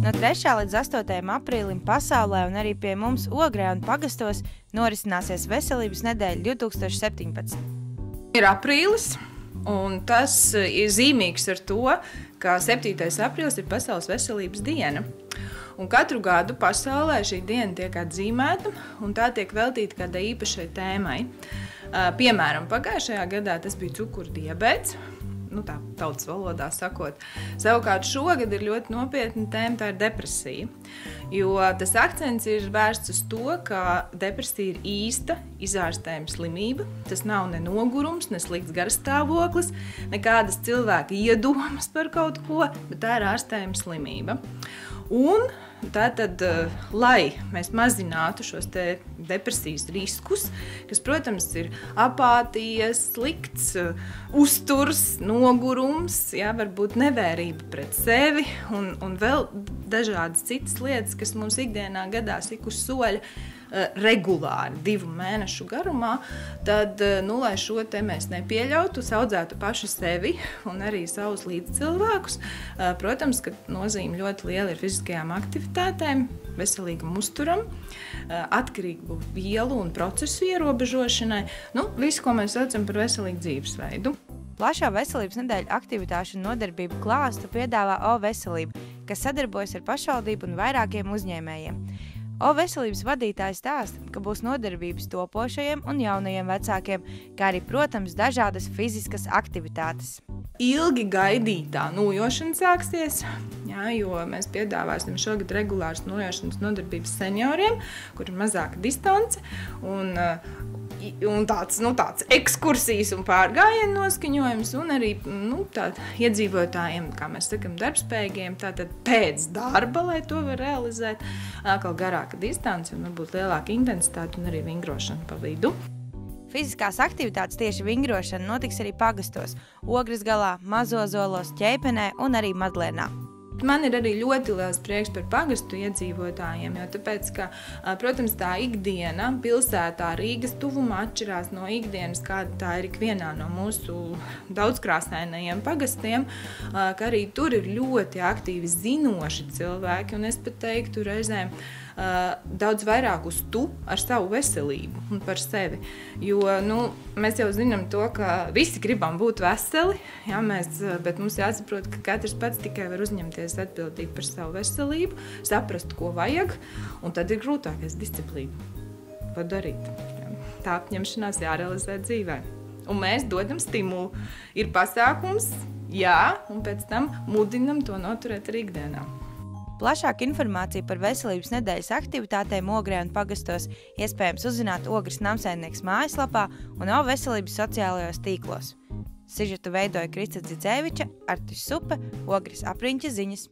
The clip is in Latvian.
No 3. līdz 8. aprīlim pasaulē un arī pie mums Ogrē un Pagastos norisināsies Veselības nedēļa 2017. Ir aprīlis, un tas ir zīmīgs ar to, ka 7. aprīlis ir Pasaules veselības diena. Un katru gadu pasaulē šī diena tiek atzīmēta, un tā tiek veltīta kādai īpašai tēmai. Piemēram, pagājušajā gadā tas bija cukurdibēts, nu, tā tautas valodā sakot. Savukārt šogad ir ļoti nopietna tēma, tā ir depresija. Jo tas akcents ir vērsts uz to, ka depresija ir īsta, izārstējama slimība. Tas nav ne nogurums, ne slikts garstāvoklis, nekādas cilvēka iedomas par kaut ko, bet tā ir ārstējama slimība. Un Tātad, eh, lai mēs mazinātu šos depresijas riskus, kas, protams, ir apātija, slikts uh, uzturs, nogurums, jā, varbūt nevērība pret sevi un, un vēl dažādas citas lietas, kas mums ikdienā gadās ik uz soļa Eh, regulāri divu mēnešu garumā, tad eh, nu, lai šo te mēs nepieļautu, audzētu paši sevi un arī savus līdzcilvēkus. Eh, protams, ka nozīme ļoti liela ir fiziskajām aktivitātēm, veselīgam uzturam, atkarīgu vielu un procesu ierobežošanai. Nu, visu, ko mēs saucam par veselīgu dzīvesveidu. Plašā veselības nedēļa aktivitāšu un nodarbību klāstu piedāvā O veselība, kas sadarbojas ar pašvaldību un vairākiem uzņēmējiem. O veselības vadītājs stāsta, ka būs nodarbības topošajiem un jaunajiem vecākiem, kā arī, protams, dažādas fiziskas aktivitātes. Ilgi gaidītā nojošana sāksies, jā, jo mēs piedāvāsim šogad regulāras nojošanas nodarbības senioriem, kur ir mazāka distance. Un, uh, un tāds, nu, tāds ekskursijas un pārgājienu noskaņojums, un arī nu, iedzīvotājiem, kā mēs sakām, darbspējīgiem, tātad pēc darba, lai to var realizēt, atkal garāka distance un varbūt lielāka intensitāte un arī vingrošana pa vidu. Fiziskās aktivitātes tieši vingrošana notiks arī pagastos, ogres galā, mazozolos, ķēpenē un arī madlēnā. Man ir arī ļoti liels prieks par pagastu iedzīvotājiem, jo tāpēc, ka, protams, tā ikdiena pilsētā Rīgas tuvumā atšķirās no ikdienas, kāda tā ir ikvienā no mūsu daudzkrāsainajiem pagastiem, ka arī tur ir ļoti aktīvi zinoši cilvēki, un es pat teiktu reizēm, daudz vairāk uz tu ar savu veselību un par sevi. Jo nu, mēs jau zinām to, ka visi gribam būt veseli, jā, mēs, bet mums jāsaprot, ka katrs pats tikai var uzņemties atbildību par savu veselību, saprast, ko vajag, un tad ir grūtākais disciplīna. Ko darīt? Tā apņemšanās jārealizē dzīvē. Un mēs dodam stimulu. Ir pasākums, jā, un pēc tam mudinam to noturēt arī ikdienā. Plašāku informāciju par veselības nedēļas aktivitātēm Ogrē un pagastos iespējams uzzināt Ogres namsaimnieks mājaslapā un OV veselības sociālajos tīklos. Sižetu veidoja Krista Dzidzēviča, Artis Supe, Ogres apriņķa ziņas.